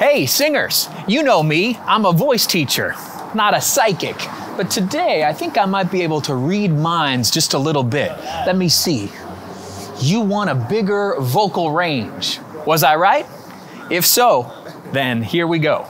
Hey, singers, you know me. I'm a voice teacher, not a psychic. But today, I think I might be able to read minds just a little bit. Let me see. You want a bigger vocal range. Was I right? If so, then here we go.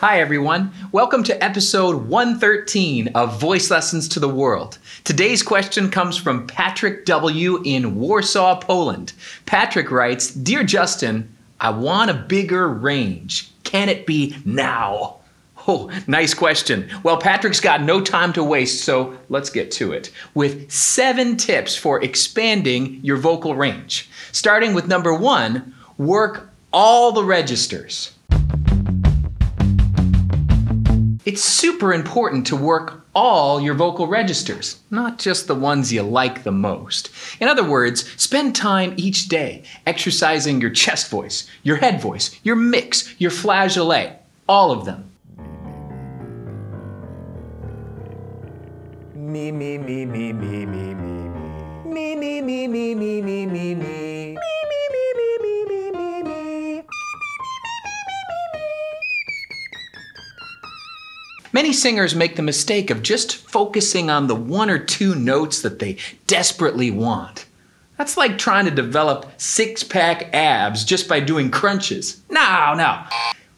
Hi, everyone. Welcome to episode 113 of Voice Lessons to the World. Today's question comes from Patrick W. in Warsaw, Poland. Patrick writes Dear Justin, I want a bigger range. Can it be now? Oh, nice question. Well, Patrick's got no time to waste, so let's get to it. With seven tips for expanding your vocal range. Starting with number one, work all the registers. It's super important to work all your vocal registers, not just the ones you like the most. In other words, spend time each day exercising your chest voice, your head voice, your mix, your flageolet, all of them. Me, me, me, me, me, me, me, me, me, me, me, me, Many singers make the mistake of just focusing on the one or two notes that they desperately want. That's like trying to develop six pack abs just by doing crunches. No, no.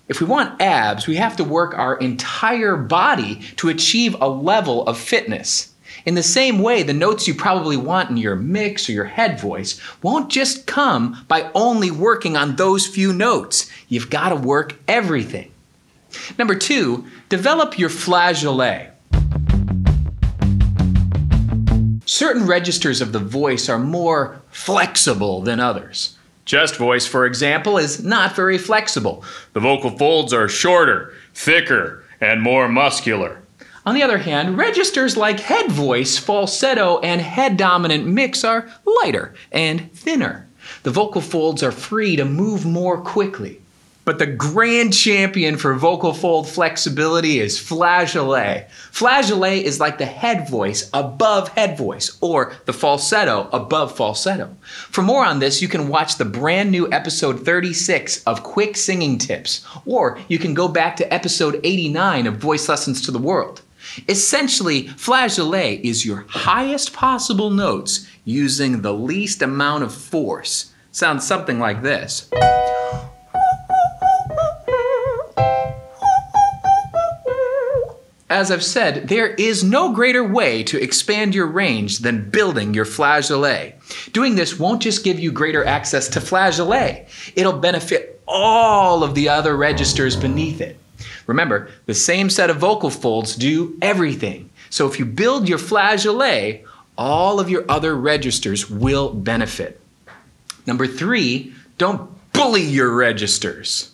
If we want abs, we have to work our entire body to achieve a level of fitness. In the same way, the notes you probably want in your mix or your head voice won't just come by only working on those few notes. You've got to work everything. Number two, develop your flageolet. Certain registers of the voice are more flexible than others. Chest voice, for example, is not very flexible. The vocal folds are shorter, thicker, and more muscular. On the other hand, registers like head voice, falsetto, and head dominant mix are lighter and thinner. The vocal folds are free to move more quickly. But the grand champion for vocal fold flexibility is flageolet. Flageolet is like the head voice above head voice, or the falsetto above falsetto. For more on this, you can watch the brand new episode 36 of Quick Singing Tips, or you can go back to episode 89 of Voice Lessons to the World. Essentially, flageolet is your highest possible notes using the least amount of force. Sounds something like this. As I've said, there is no greater way to expand your range than building your flageolet. Doing this won't just give you greater access to flageolet, it'll benefit all of the other registers beneath it. Remember, the same set of vocal folds do everything. So if you build your flageolet, all of your other registers will benefit. Number three, don't bully your registers.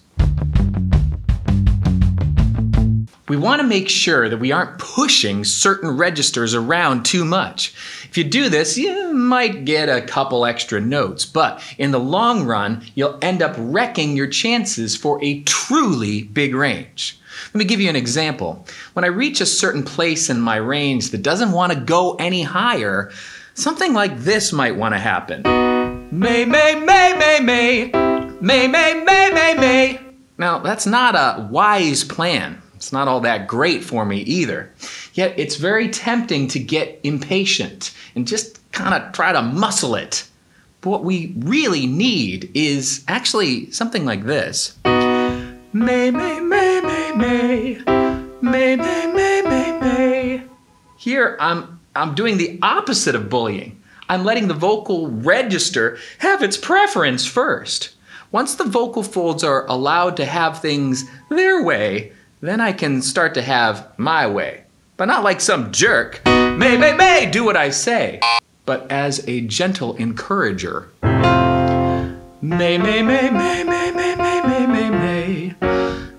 We want to make sure that we aren't pushing certain registers around too much. If you do this, you might get a couple extra notes, but in the long run, you'll end up wrecking your chances for a truly big range. Let me give you an example. When I reach a certain place in my range that doesn't want to go any higher, something like this might want to happen. May, may, may, may, may. May, may, may, may, may. Now, that's not a wise plan. It's not all that great for me either. Yet it's very tempting to get impatient and just kind of try to muscle it. But what we really need is actually something like this. May, may, may, may, may. May, may, may, may, may. Here I'm I'm doing the opposite of bullying. I'm letting the vocal register have its preference first. Once the vocal folds are allowed to have things their way, then I can start to have my way. But not like some jerk. May, may, may, do what I say. But as a gentle encourager. May, may, may, may, may, may, may, may, may, may.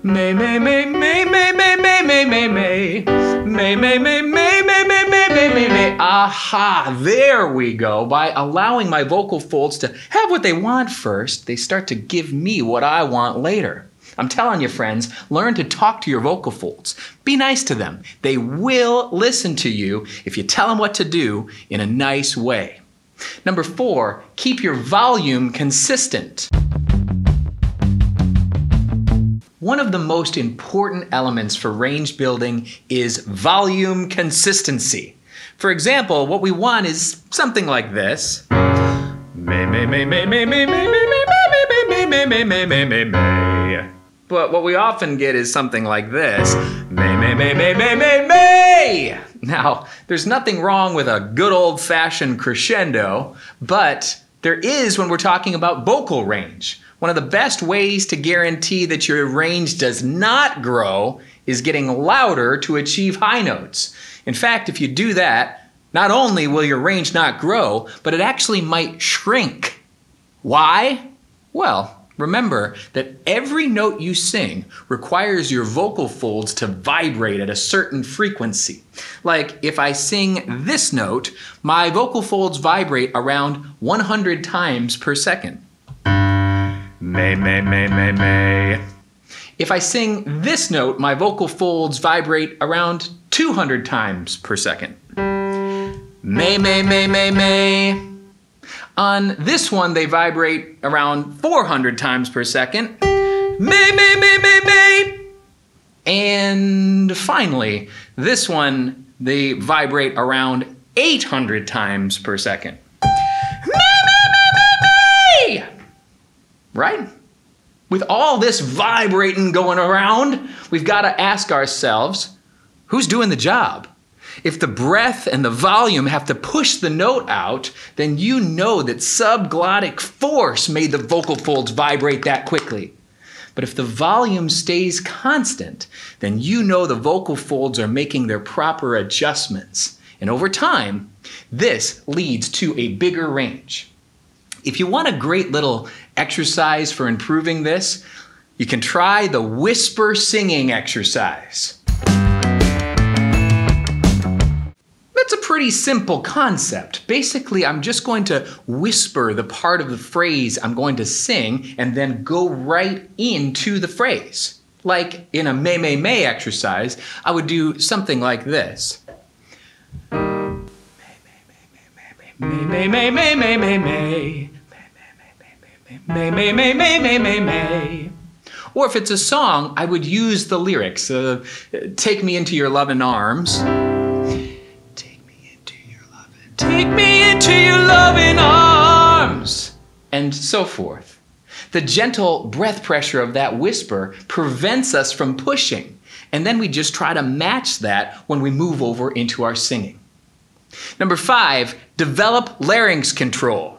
May, may, may, may, may, may, may, may, may, may. May, may, may, may, may, may, may, may, may, may. Aha, there we go. By allowing my vocal folds to have what they want first, they start to give me what I want later. I'm telling you, friends, learn to talk to your vocal folds. Be nice to them. They will listen to you if you tell them what to do in a nice way. Number four, keep your volume consistent. One of the most important elements for range building is volume consistency. For example, what we want is something like this. May, may, may, may, may, may, may, may, may, may, may, may, may, may, may, may. But what we often get is something like this. May, may, may, may, may, may, may. Now, there's nothing wrong with a good old fashioned crescendo, but there is when we're talking about vocal range. One of the best ways to guarantee that your range does not grow is getting louder to achieve high notes. In fact, if you do that, not only will your range not grow, but it actually might shrink. Why? Well, remember that every note you sing requires your vocal folds to vibrate at a certain frequency. Like if I sing this note, my vocal folds vibrate around 100 times per second. May, may, may, may, may. If I sing this note, my vocal folds vibrate around 200 times per second. May, may, may, may, may. On this one, they vibrate around 400 times per second. May, may, may, may, may. And finally, this one, they vibrate around 800 times per second. Right? With all this vibrating going around, we've got to ask ourselves who's doing the job? If the breath and the volume have to push the note out, then you know that subglottic force made the vocal folds vibrate that quickly. But if the volume stays constant, then you know the vocal folds are making their proper adjustments. And over time, this leads to a bigger range. If you want a great little exercise for improving this, you can try the whisper singing exercise. That's a pretty simple concept. Basically, I'm just going to whisper the part of the phrase I'm going to sing and then go right into the phrase. Like in a may, may, may exercise, I would do something like this. May, may, may, may, may, may, may. May, may, may, may, may, may, may. Or if it's a song, I would use the lyrics. Take me into your loving arms. Take me into your loving arms. And so forth. The gentle breath pressure of that whisper prevents us from pushing. And then we just try to match that when we move over into our singing. Number five, develop larynx control.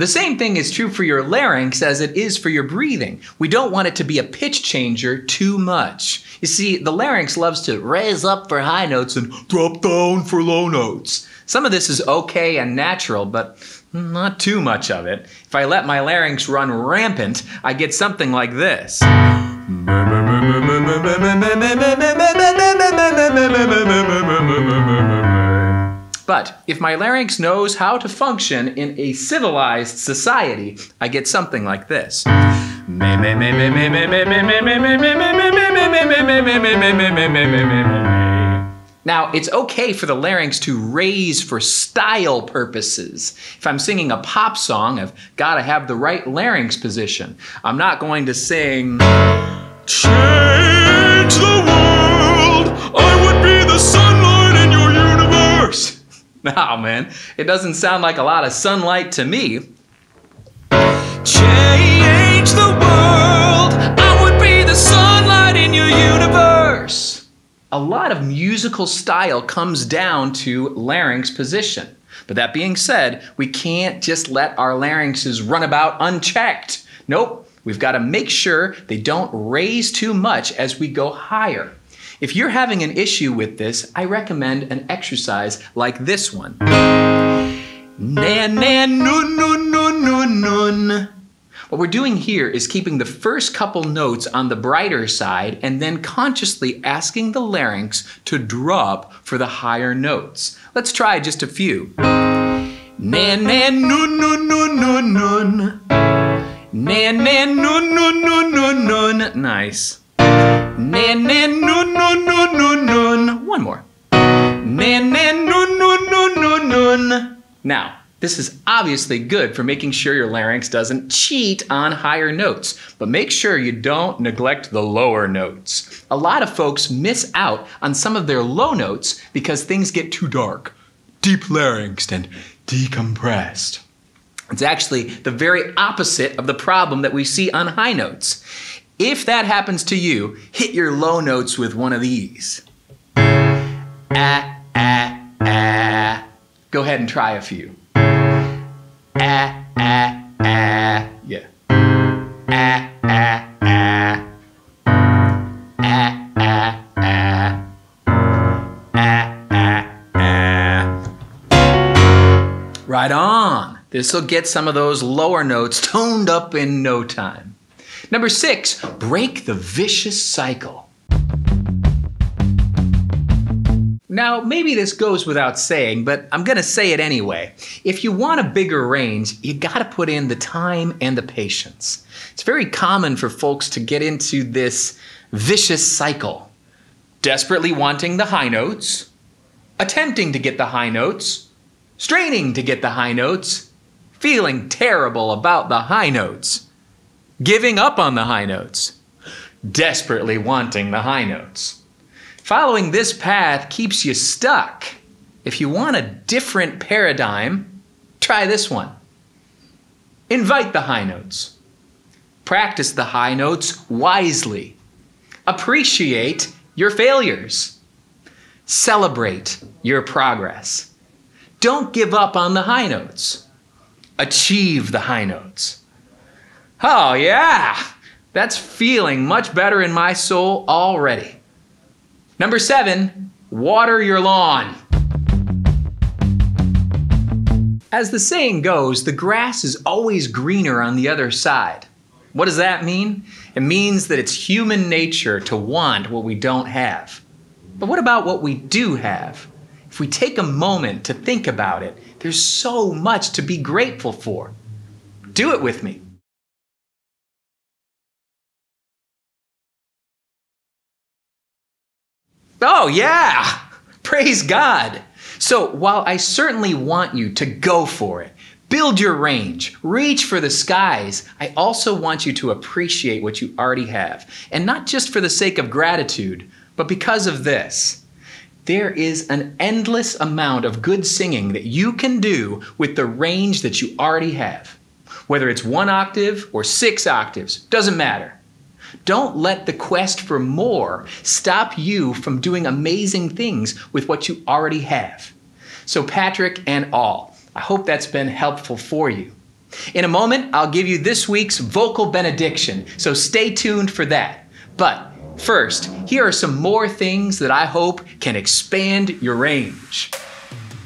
The same thing is true for your larynx as it is for your breathing. We don't want it to be a pitch changer too much. You see, the larynx loves to raise up for high notes and drop down for low notes. Some of this is okay and natural, but not too much of it. If I let my larynx run rampant, I get something like this. But if my larynx knows how to function in a civilized society, I get something like this. Now, it's okay for the larynx to raise for style purposes. If I'm singing a pop song, I've got to have the right larynx position. I'm not going to sing, Change the world, I would be the your No, man, it doesn't sound like a lot of sunlight to me. Change the world, I would be the sunlight in your universe. A lot of musical style comes down to larynx position. But that being said, we can't just let our larynxes run about unchecked. Nope, we've got to make sure they don't raise too much as we go higher. If you're having an issue with this, I recommend an exercise like this one. Nan, nan, nun, nun, nun, nun. What we're doing here is keeping the first couple notes on the brighter side and then consciously asking the larynx to drop for the higher notes. Let's try just a few. Nan, nan, nun, nun, nun, nun, nun. Nan nan nun nun nun nun nun. Nice. Nan nan nun nun nun nun nun. One more. Nan nan. Now, this is obviously good for making sure your larynx doesn't cheat on higher notes, but make sure you don't neglect the lower notes. A lot of folks miss out on some of their low notes because things get too dark, deep larynxed, and decompressed. It's actually the very opposite of the problem that we see on high notes. If that happens to you, hit your low notes with one of these. Ah, ah, ah. Go ahead and try a few. Ah, ah, ah. Yeah. Ah, ah, ah. Ah, ah, ah. Ah, ah, ah. Right on. This will get some of those lower notes toned up in no time. Number six, break the vicious cycle. Now, maybe this goes without saying, but I'm gonna say it anyway. If you want a bigger range, you gotta put in the time and the patience. It's very common for folks to get into this vicious cycle, desperately wanting the high notes, attempting to get the high notes, straining to get the high notes, feeling terrible about the high notes, giving up on the high notes, desperately wanting the high notes. Following this path keeps you stuck. If you want a different paradigm, try this one. Invite the high notes. Practice the high notes wisely. Appreciate your failures. Celebrate your progress. Don't give up on the high notes. Achieve the high notes. Oh, yeah, that's feeling much better in my soul already. Number seven, water your lawn. As the saying goes, the grass is always greener on the other side. What does that mean? It means that it's human nature to want what we don't have. But what about what we do have? If we take a moment to think about it, there's so much to be grateful for. Do it with me. Oh, yeah! Praise God! So, while I certainly want you to go for it, build your range, reach for the skies, I also want you to appreciate what you already have. And not just for the sake of gratitude, but because of this. There is an endless amount of good singing that you can do with the range that you already have. Whether it's one octave or six octaves, doesn't matter. Don't let the quest for more stop you from doing amazing things with what you already have. So, Patrick and all, I hope that's been helpful for you. In a moment, I'll give you this week's vocal benediction, so stay tuned for that. But first, here are some more things that I hope can expand your range.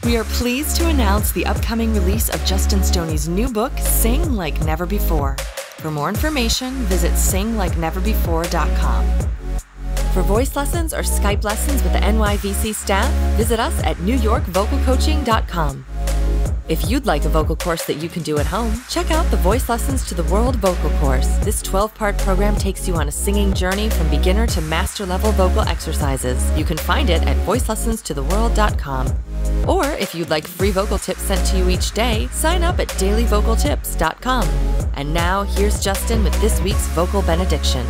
We are pleased to announce the upcoming release of Justin Stoney's new book, Sing Like Never Before. For more information, visit singlikeneverbefore.com. For voice lessons or Skype lessons with the NYVC staff, visit us at newyorkvocalcoaching.com. If you'd like a vocal course that you can do at home, check out the Voice Lessons to the World vocal course. This 12 part program takes you on a singing journey from beginner to master level vocal exercises. You can find it at voicelessonstotheworld.com. Or if you'd like free vocal tips sent to you each day, sign up at dailyvocaltips.com. And now, here's Justin with this week's vocal benediction.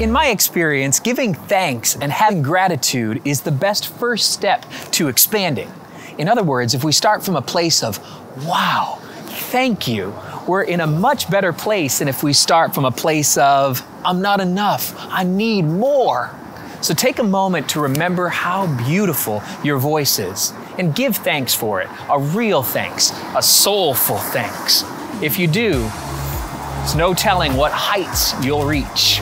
In my experience, giving thanks and having gratitude is the best first step to expanding. In other words, if we start from a place of, wow, thank you, we're in a much better place than if we start from a place of, I'm not enough, I need more. So take a moment to remember how beautiful your voice is and give thanks for it a real thanks, a soulful thanks. If you do, it's no telling what heights you'll reach.